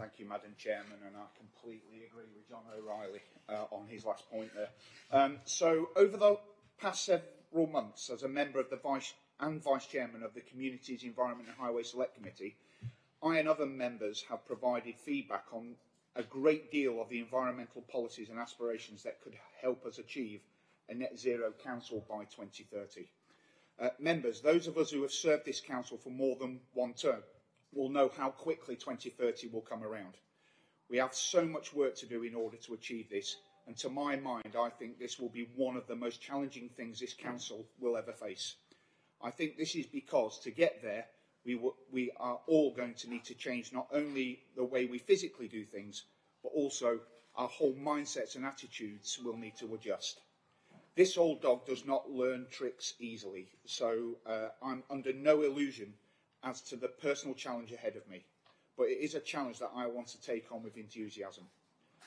Thank you, Madam Chairman, and I completely agree with John O'Reilly uh, on his last point there. Um, so, over the past several months, as a member of the Vice and Vice Chairman of the Communities, Environment and Highway Select Committee, I and other members have provided feedback on a great deal of the environmental policies and aspirations that could help us achieve a net zero council by 2030. Uh, members, those of us who have served this council for more than one term will know how quickly 2030 will come around. We have so much work to do in order to achieve this, and to my mind, I think this will be one of the most challenging things this council will ever face. I think this is because to get there, we, we are all going to need to change not only the way we physically do things, but also our whole mindsets and attitudes will need to adjust. This old dog does not learn tricks easily, so uh, I'm under no illusion as to the personal challenge ahead of me, but it is a challenge that I want to take on with enthusiasm.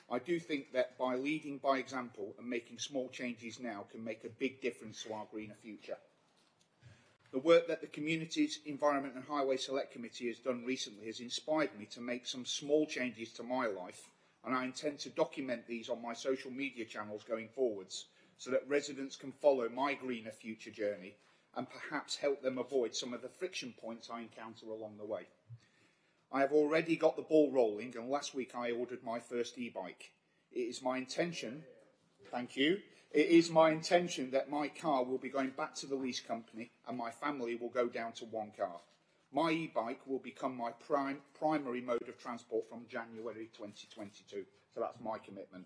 I do think that by leading by example and making small changes now can make a big difference to our greener future. The work that the Communities, Environment and Highway Select Committee has done recently has inspired me to make some small changes to my life and I intend to document these on my social media channels going forwards so that residents can follow my greener future journey and perhaps help them avoid some of the friction points I encounter along the way. I have already got the ball rolling and last week I ordered my first e-bike. It is my intention, thank you, It is my intention that my car will be going back to the lease company and my family will go down to one car. My e-bike will become my prime, primary mode of transport from January 2022. So that's my commitment.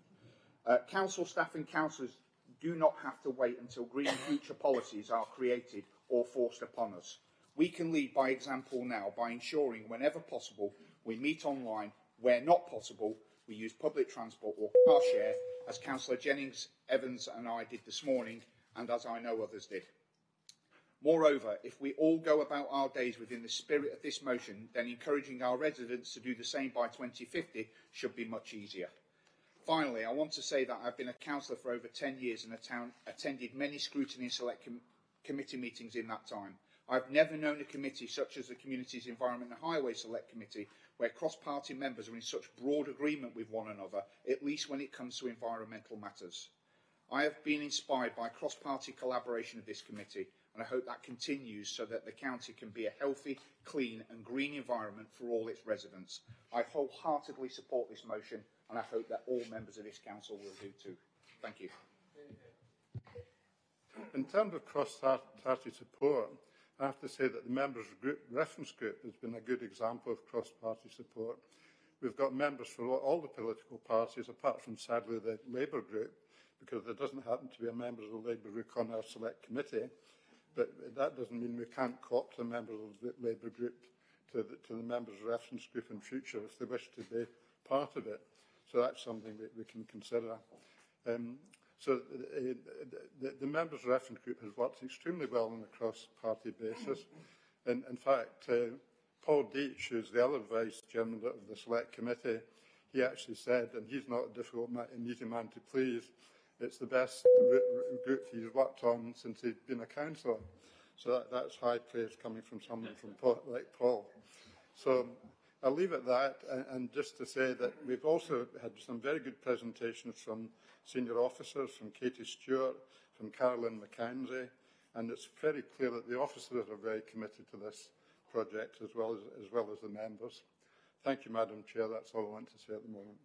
Uh, council staff and councillors do not have to wait until green future policies are created or forced upon us. We can lead by example now by ensuring whenever possible we meet online, where not possible, we use public transport or car share, as Councillor Jennings, Evans and I did this morning, and as I know others did. Moreover, if we all go about our days within the spirit of this motion, then encouraging our residents to do the same by 2050 should be much easier. Finally, I want to say that I've been a councillor for over 10 years and attended many scrutiny and select com committee meetings in that time. I've never known a committee such as the Communities, Environment and Highway Select Committee where cross-party members are in such broad agreement with one another, at least when it comes to environmental matters. I have been inspired by cross-party collaboration of this committee, and I hope that continues so that the county can be a healthy, clean and green environment for all its residents. I wholeheartedly support this motion, and I hope that all members of this council will do too. Thank you. In terms of cross-party support, I have to say that the members group, reference group has been a good example of cross-party support. We've got members for all the political parties, apart from, sadly, the Labour group, because there doesn't happen to be a member of the Labour group on our select committee. But that doesn't mean we can't co-opt the members of the Labour group to the, to the members' reference group in future if they wish to be part of it. So that's something that we can consider. Um, So uh, the, the members' reference group has worked extremely well on a cross-party basis. And in fact, uh, Paul Deach, who's the other vice chairman of the select committee, he actually said, and he's not a difficult man, an easy man to please, it's the best group he's worked on since he's been a councillor. So that, that's high praise coming from someone from like Paul. So I'll leave it at that, and, and just to say that we've also had some very good presentations from senior officers, from Katie Stewart, from Carolyn McKenzie, and it's very clear that the officers are very committed to this project as well as, as well as the members. Thank you, Madam Chair. That's all I want to say at the moment.